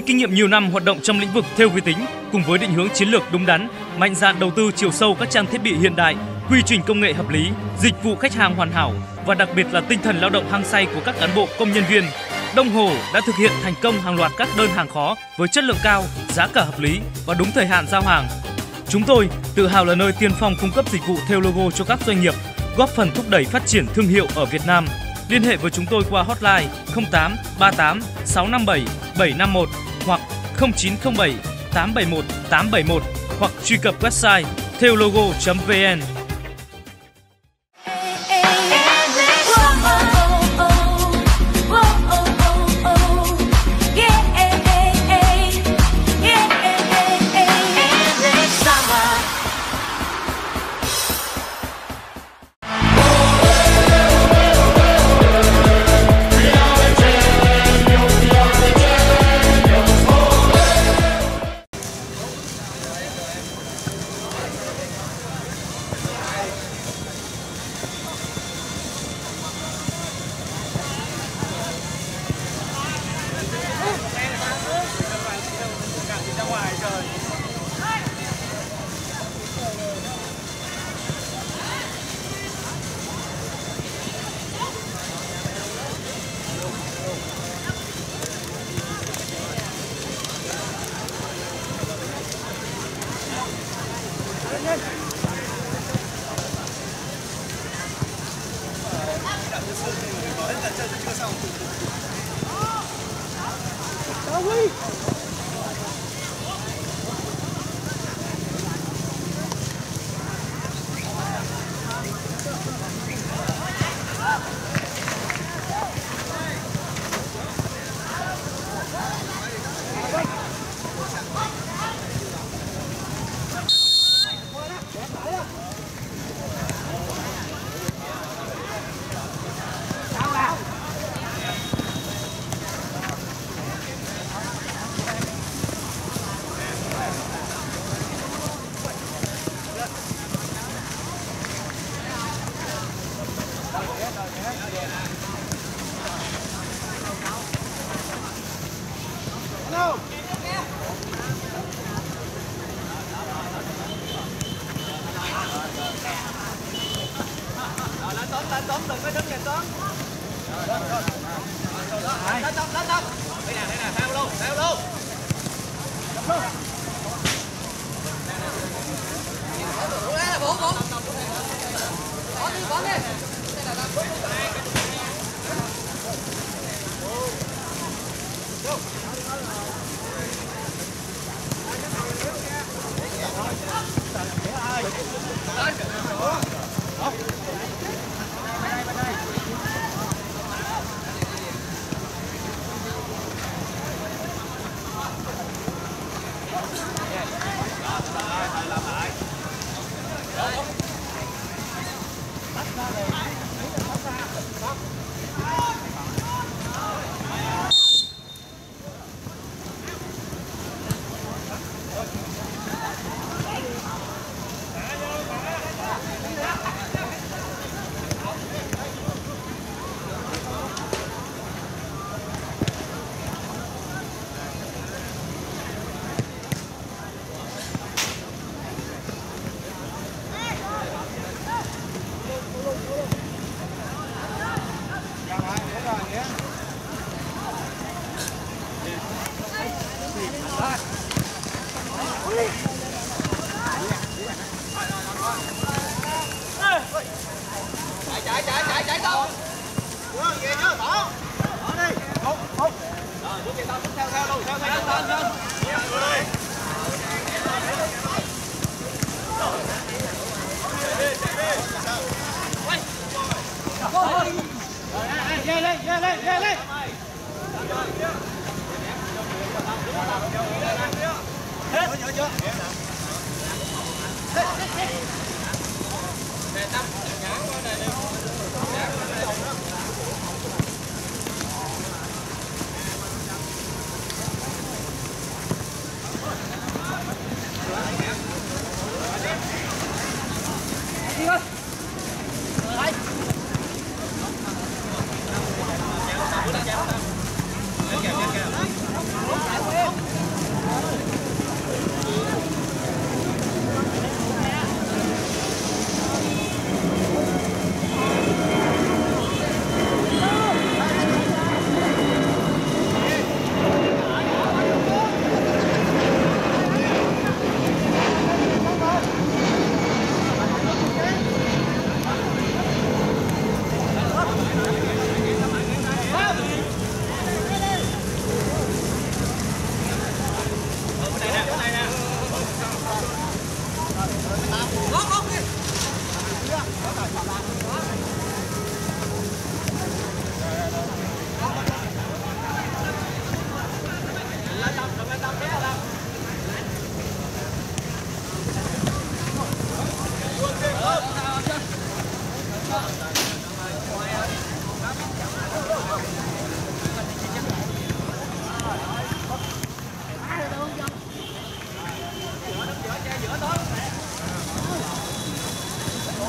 Với kinh nghiệm nhiều năm hoạt động trong lĩnh vực theo vi tính, cùng với định hướng chiến lược đúng đắn, mạnh dạn đầu tư chiều sâu các trang thiết bị hiện đại, quy trình công nghệ hợp lý, dịch vụ khách hàng hoàn hảo và đặc biệt là tinh thần lao động hăng say của các cán bộ công nhân viên, Đông Hồ đã thực hiện thành công hàng loạt các đơn hàng khó với chất lượng cao, giá cả hợp lý và đúng thời hạn giao hàng. Chúng tôi tự hào là nơi tiên phong cung cấp dịch vụ theo logo cho các doanh nghiệp, góp phần thúc đẩy phát triển thương hiệu ở Việt Nam. Liên hệ với chúng tôi qua hotline 08 38 657 751 hoặc 0907 871 871 hoặc truy cập website theologo.vn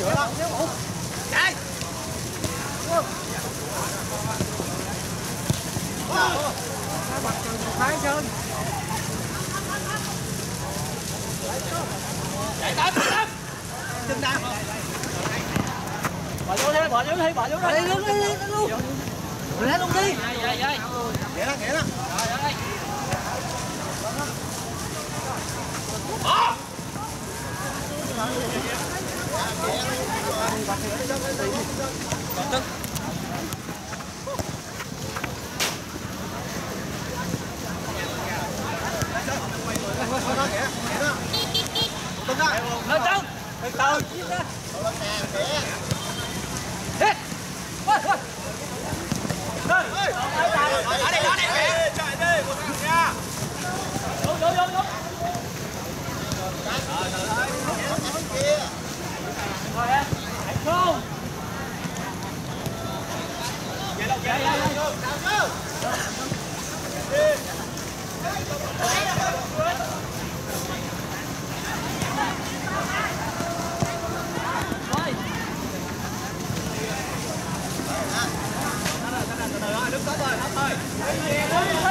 theo logo.vn. bỏ vô đi bỏ vô đi bỏ vô đi luôn đi luôn. Lên luôn đi. nghĩa đó nghĩa đó lên chân. Đi. Qua, qua. Vô, vô, vô, vô. Rồi em. Hãy không. Rồi. Rồi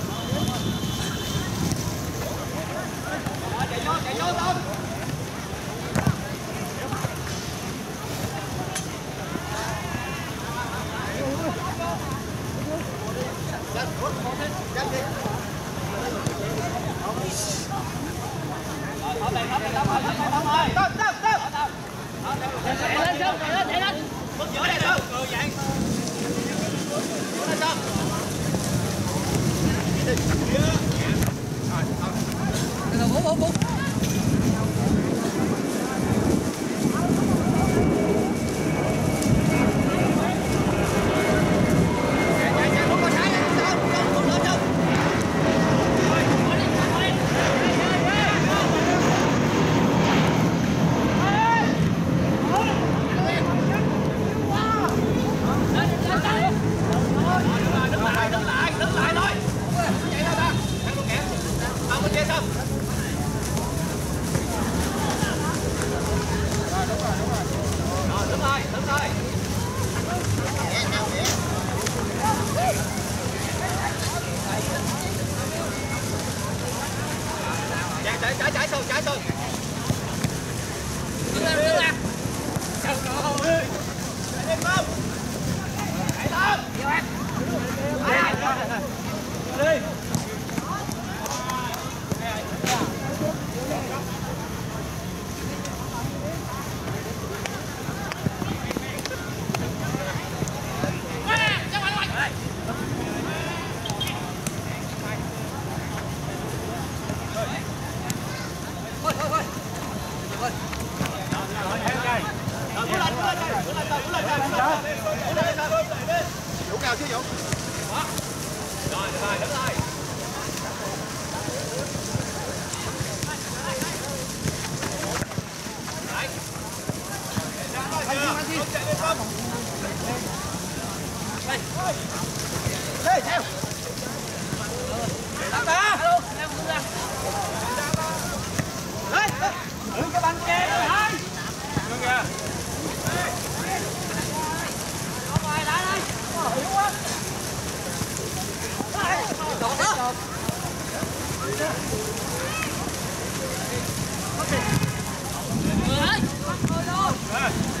lên Đây, theo. Đá ta. Em không ra. Đấy, đừng cái bàn kè rồi hai. Đừng kìa. Ở ngoài đá đây. Hiểu quá. Đấy, đó đó. Hãy subscribe cho kênh Ghiền Mì Gõ Để không bỏ lỡ những video hấp dẫn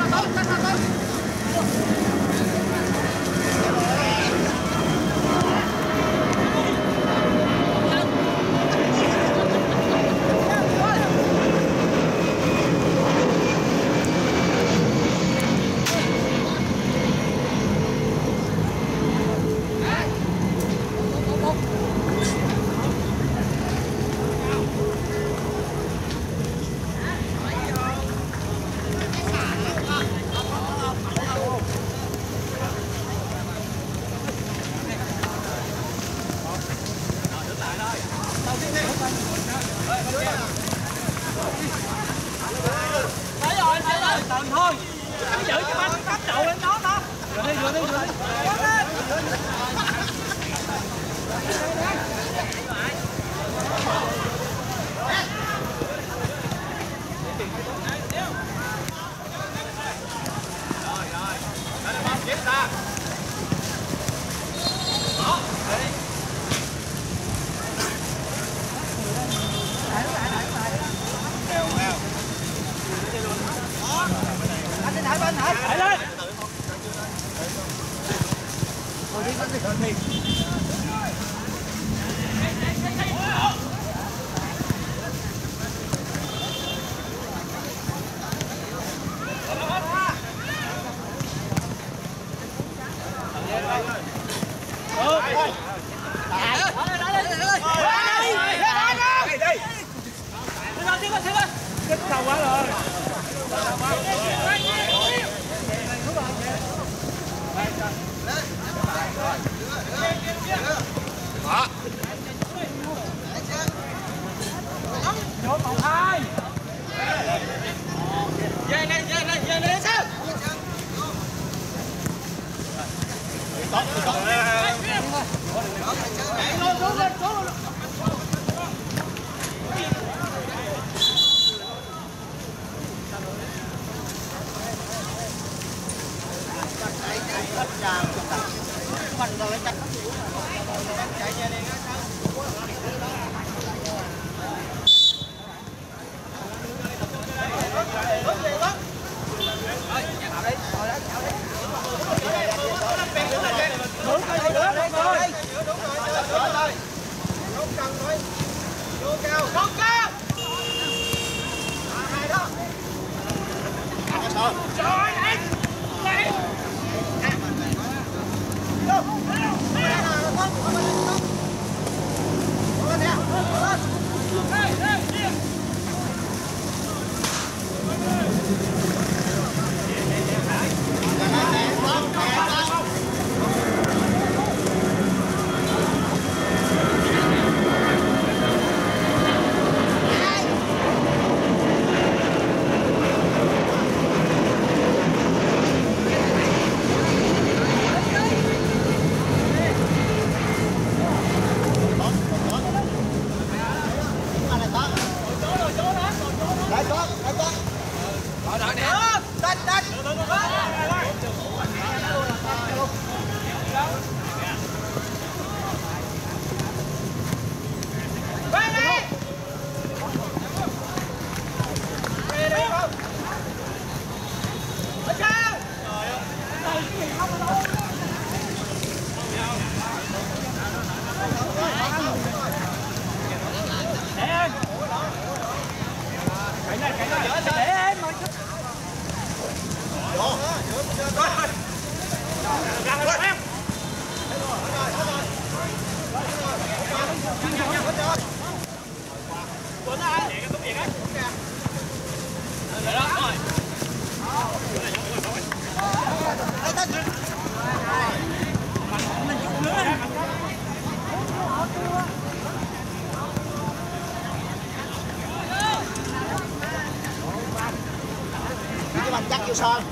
chắc vô son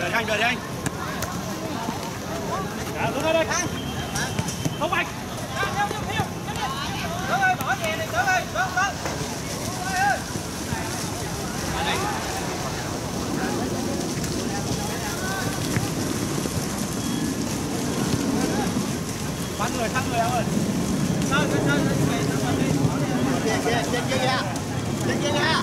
Rồi anh, rồi anh. Dạ, đứng đây. Không anh. Đứng ơi, bỏ chè này, đứng ơi, đứng, đứng. Bắn người, thắng người em ơi. Sao, sao, sao, sao, sao, sao, sao, kia trên kia ra trên kia ra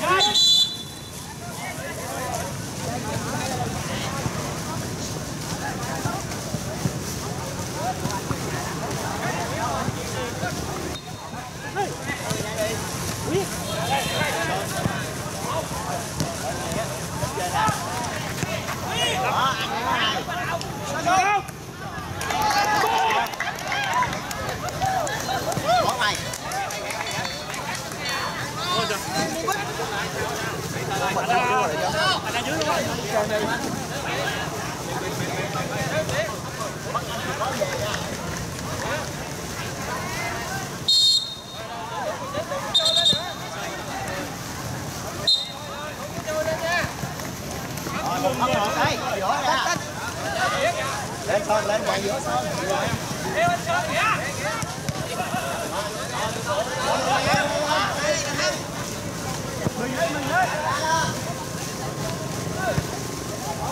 tay Bỏ Rồi, một phát một đây, giữa ra Lên son, lên.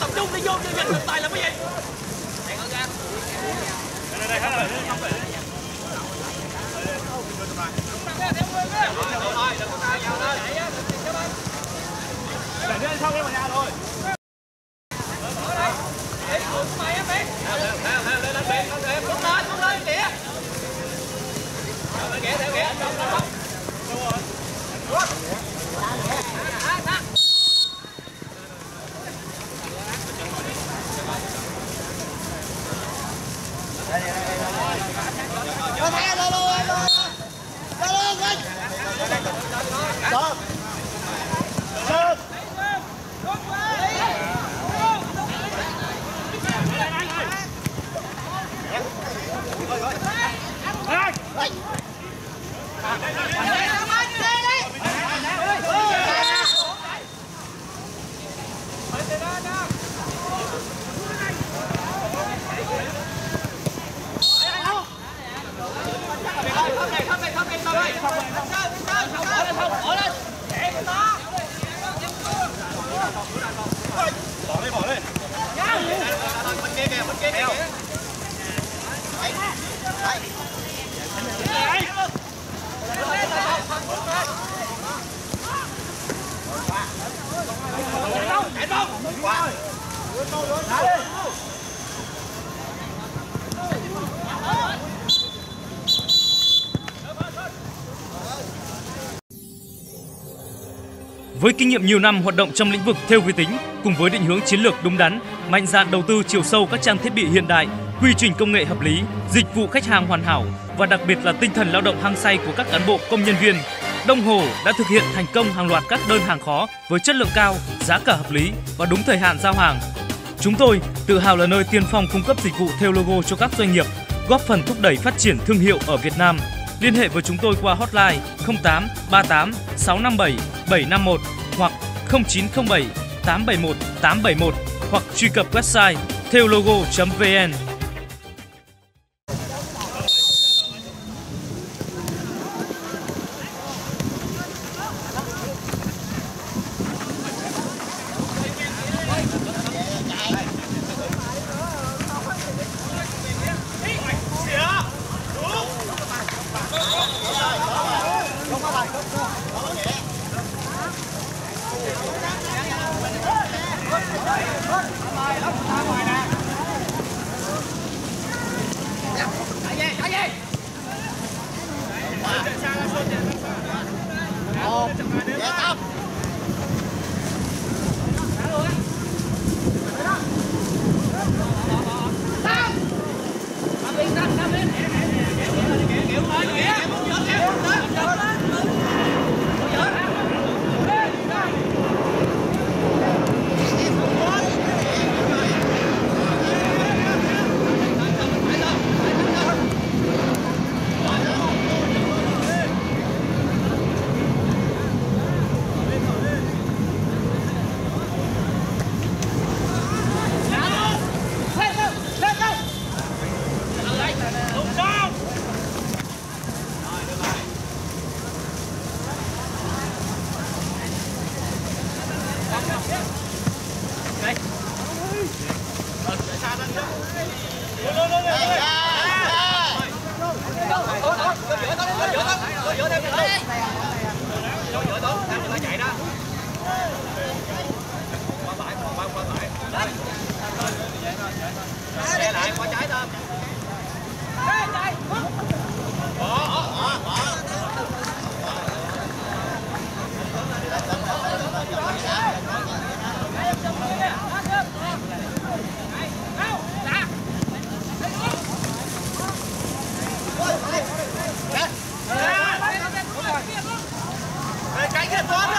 Theo. Đây, đây, đây, hết rồi, không phải. Để đưa sau cái vào nhà thôi. Kinh nghiệm nhiều năm hoạt động trong lĩnh vực theo vi tính, cùng với định hướng chiến lược đúng đắn, mạnh dạn đầu tư chiều sâu các trang thiết bị hiện đại, quy trình công nghệ hợp lý, dịch vụ khách hàng hoàn hảo và đặc biệt là tinh thần lao động hăng say của các cán bộ công nhân viên, Đông Hồ đã thực hiện thành công hàng loạt các đơn hàng khó với chất lượng cao, giá cả hợp lý và đúng thời hạn giao hàng. Chúng tôi tự hào là nơi tiên phong cung cấp dịch vụ theo logo cho các doanh nghiệp, góp phần thúc đẩy phát triển thương hiệu ở Việt Nam. Liên hệ với chúng tôi qua hotline 08 38 657 751 hoặc 0907 871 871 hoặc truy cập website theologo.vn redonda!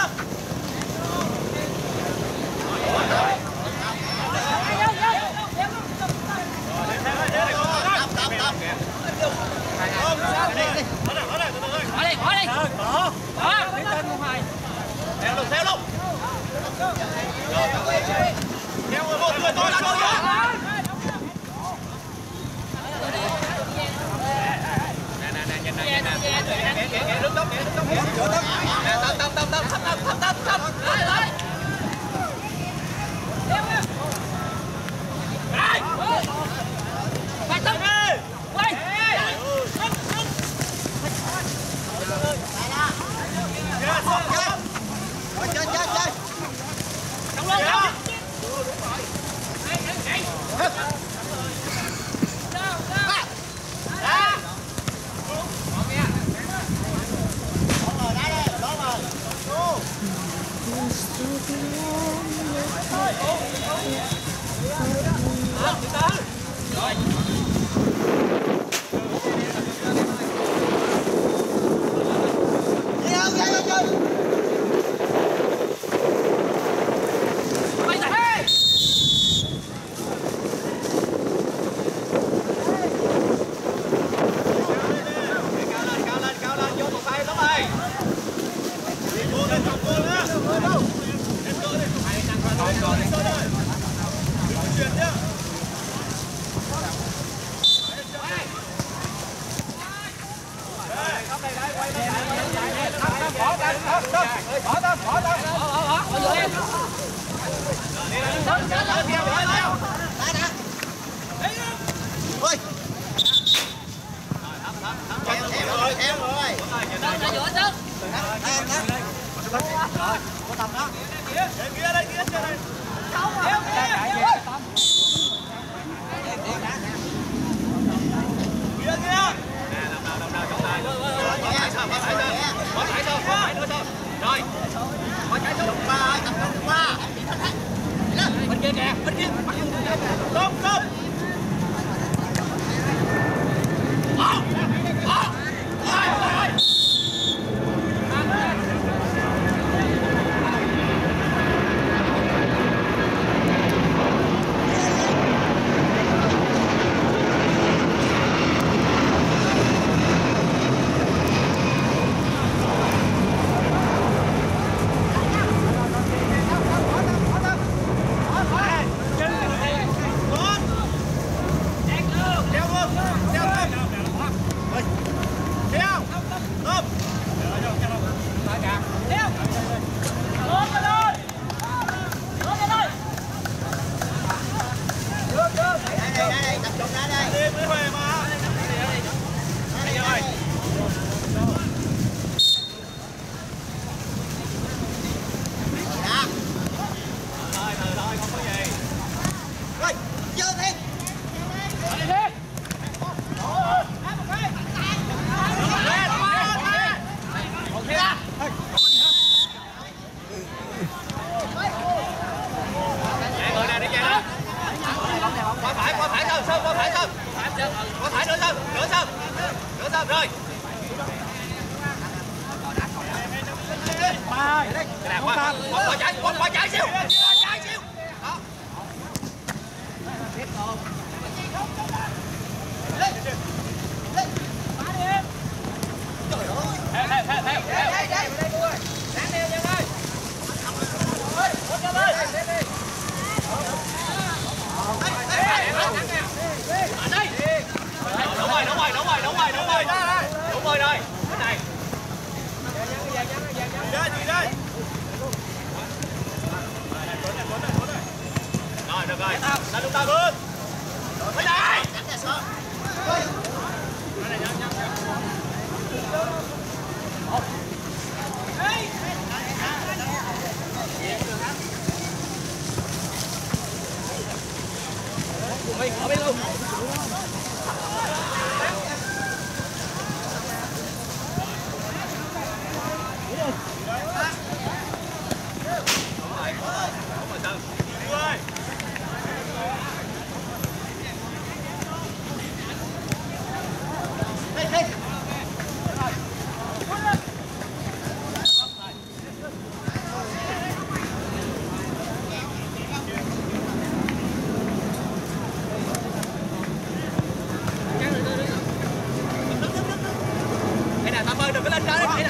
Ơi đừng có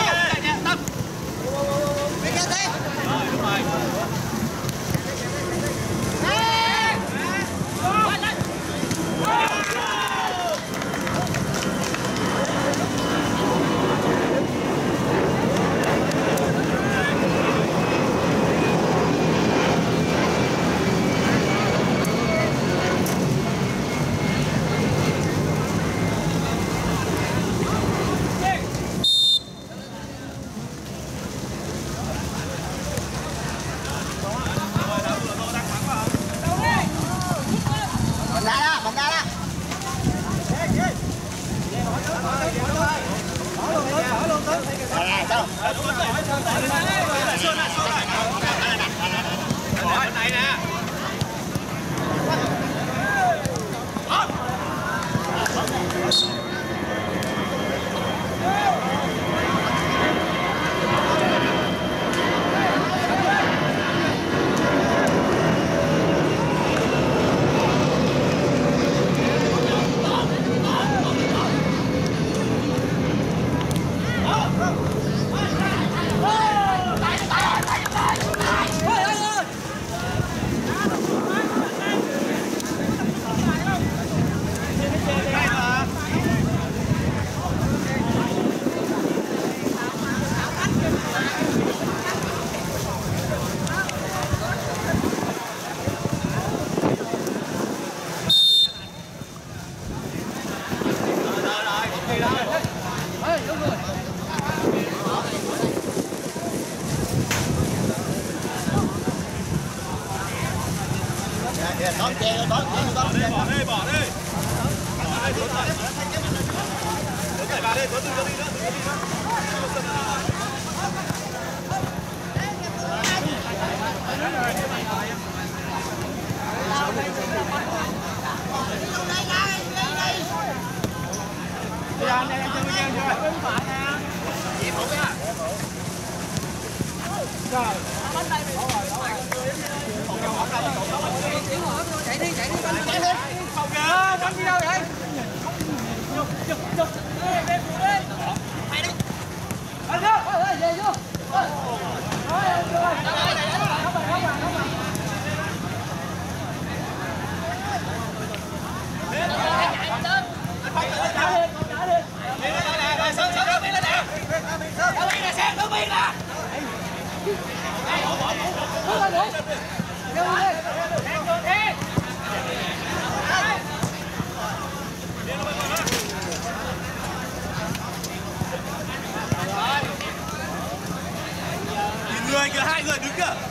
người kìa hai người đứng kìa.